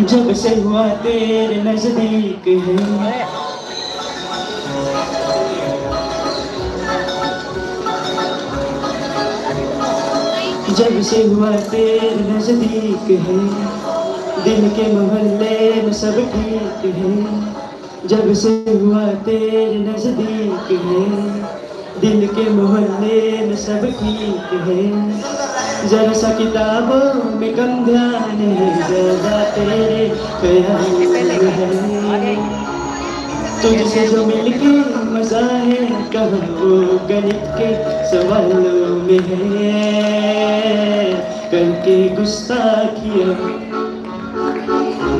जब से हुआ तेरे नज़दीक है। जब से हुआ तेरे नज़दीक है। दिल के मोहल्ले में सब ठीक है। जब से हुआ तेरे नज़दीक है। दिल के मोहल्ले में सब ठीक है। जरा सा किताबों में कम ध्यान है ज़्यादा तेरे है। तुझसे जो मिलके मज़ा है, कहाँ वो गणित के सवालों में है। करके गुस्ताखिया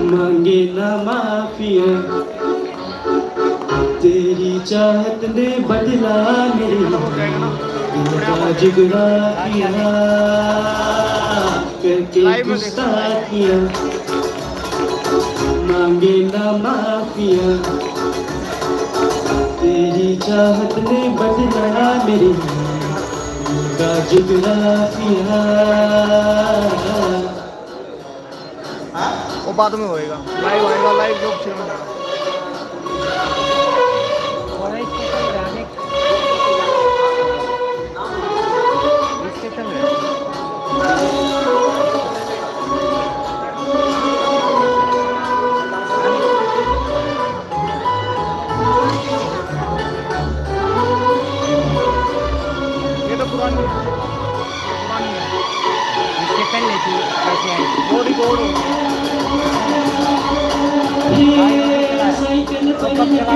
मांगे ना माफिया। चाहत ने बदला मेरी दिल का जुगराफिया करके गुस्ताखिया मांगे ना माफिया। तेरी चाहत ने बदला मेरे का जुगराफिया वो बाद में होएगा। लाइव आएगा लाइव जो फिर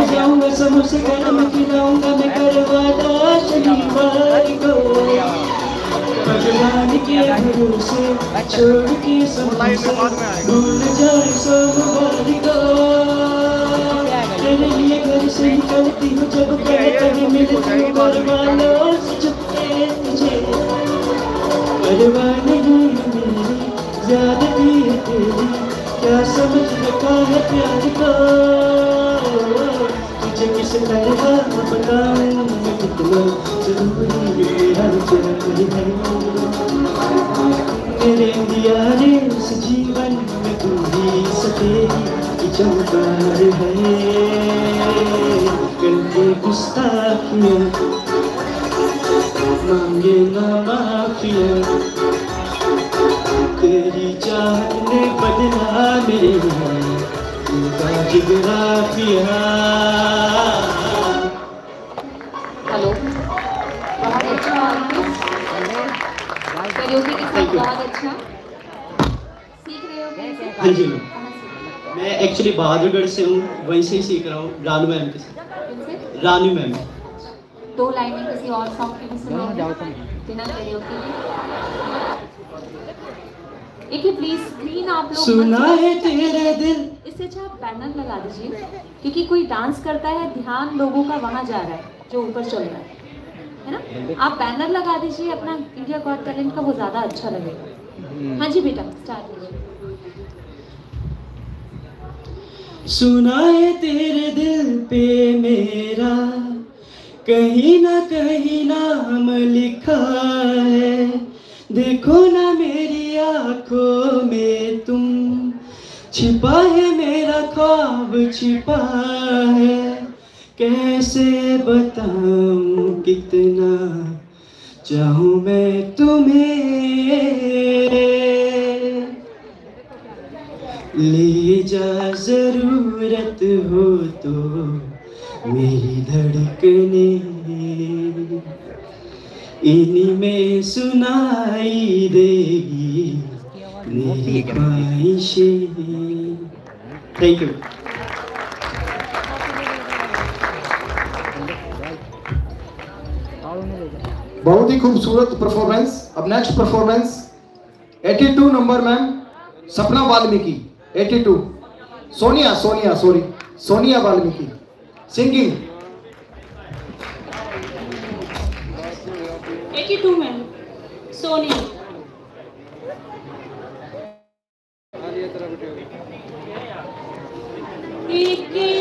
जाऊँगा समोसे गरम खिलाऊँगा मैं करवाता शनिवार को भगवान के भरोसे छोड़ के समोसे भूल जाए सोमवार को तेरे लिए घर से निकलती हूँ जब कहते मिलती हूँ घर वालों क्या समझ रखा है प्यार का। तुझे किस तरह बताऊँ कितना ज़रूरी हर ज़रूरी है। मेरे दियारे इस जीवन में तू ही सतेरी चमकार है। तेरी चाहत ने बदला मेरे का हेलो। बहुत अच्छा करियोगे के साथ बहुत अच्छा। सीख रहे हो हाँ जी मैम मैं एक्चुअली बहादुरगढ़ से हूँ वहीं से ही सीख रहा हूँ रानू मैम के साथ। रानू मैम। दो लाइनें किसी और सॉन्ग की भी बिना करियोगे एक ही प्लीज़ स्क्रीन आप लोग सुना है तेरे दिल। इससे अच्छा आप बैनर लगा दीजिए क्योंकि कोई डांस करता है ध्यान लोगों का वहाँ जा रहा है जो ऊपर चल रहा है। है ना? आप बैनर लगा दीजिए अपना इंडिया गॉड टैलेंट का वो ज़्यादा अच्छा लगेगा हाँ जी बेटा स्टार्ट कीजिए। सुना है तेरे दिल पे मेरा कहीं ना कहीं नाम लिखा है। देखो ना आँखों में तुम छिपा है मेरा ख्वाब, छिपा है। कैसे बताऊँ कितना चाहूँ मैं तुम्हें? ले जा ज़रूरत हो तो मेरी धड़कने। इन्हीं में सुनाई देगी मेरी ख्वाहिशें थैंक यू बहुत ही खूबसूरत परफॉर्मेंस अब next performance 82 number ma'am Sapna Valmiki. 82 Sonia Sonia sorry Sonia Valmiki. Singing. एक ही टू में सोनी। एक ही।